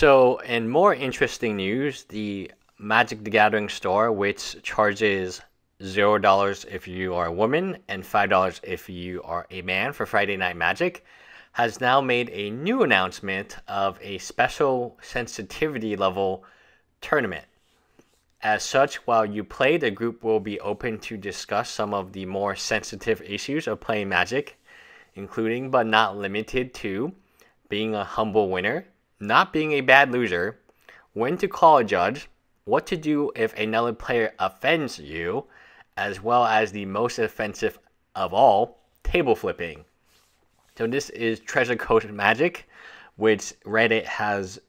So, in more interesting news, the Magic the Gathering store, which charges $0 if you are a woman and $5 if you are a man for Friday Night Magic, has now made a new announcement of a special sensitivity level tournament. As such, while you play, the group will be open to discuss some of the more sensitive issues of playing Magic, including but not limited to being a humble winner, not being a bad loser, when to call a judge, what to do if another player offends you, as well as the most offensive of all, table flipping. So this is Treasure Coast Magic, which Reddit has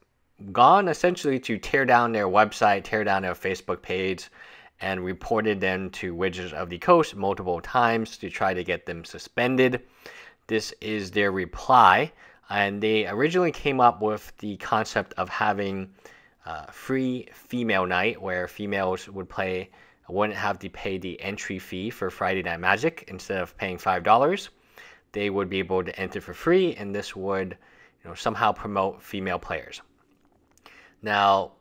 gone essentially to tear down their website, tear down their Facebook page, and reported them to Wizards of the Coast multiple times to try to get them suspended. This is their reply, and they originally came up with the concept of having uh, free female night where females would play wouldn't have to pay the entry fee for Friday Night Magic instead of paying five dollars. They would be able to enter for free, and this would you know, somehow promote female players. Now,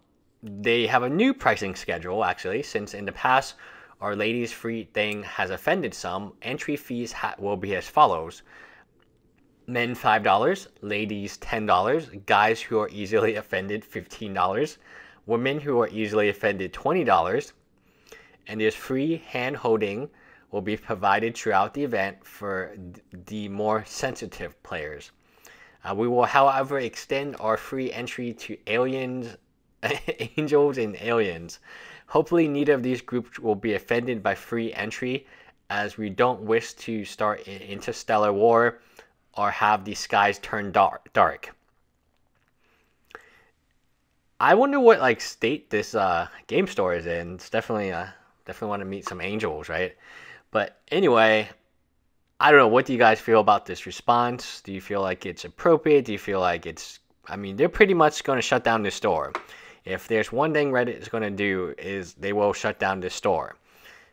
they have a new pricing schedule actually, since in the past our ladies free thing has offended some. Entry fees will be as follows men $5, ladies $10, guys who are easily offended $15, women who are easily offended $20, and there's free hand holding will be provided throughout the event for the more sensitive players. Uh, we will, however, extend our free entry to aliens, angels, and aliens. Hopefully, neither of these groups will be offended by free entry, as we don't wish to start an interstellar war or have the skies turn dark. dark. I wonder what like state this uh, game store is in. It's definitely uh, definitely want to meet some angels, right? But anyway, I don't know. What do you guys feel about this response? Do you feel like it's appropriate? Do you feel like it's? I mean, they're pretty much going to shut down the store. If there's one thing Reddit is going to do is they will shut down the store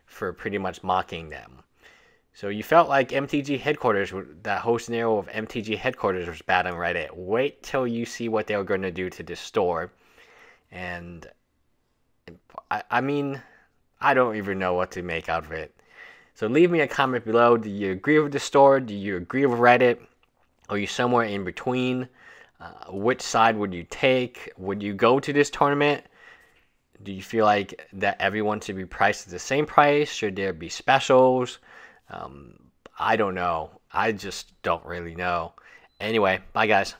for pretty much mocking them. So you felt like MTG headquarters, that host scenario of MTG headquarters was bad on Reddit. Wait till you see what they were going to do to this store. And I, I mean, I don't even know what to make out of it. So leave me a comment below. Do you agree with the store? Do you agree with Reddit? Are you somewhere in between? Uh, which side would you take? Would you go to this tournament? Do you feel like that everyone should be priced at the same price? Should there be specials? Um, I don't know. I just don't really know. Anyway, bye guys.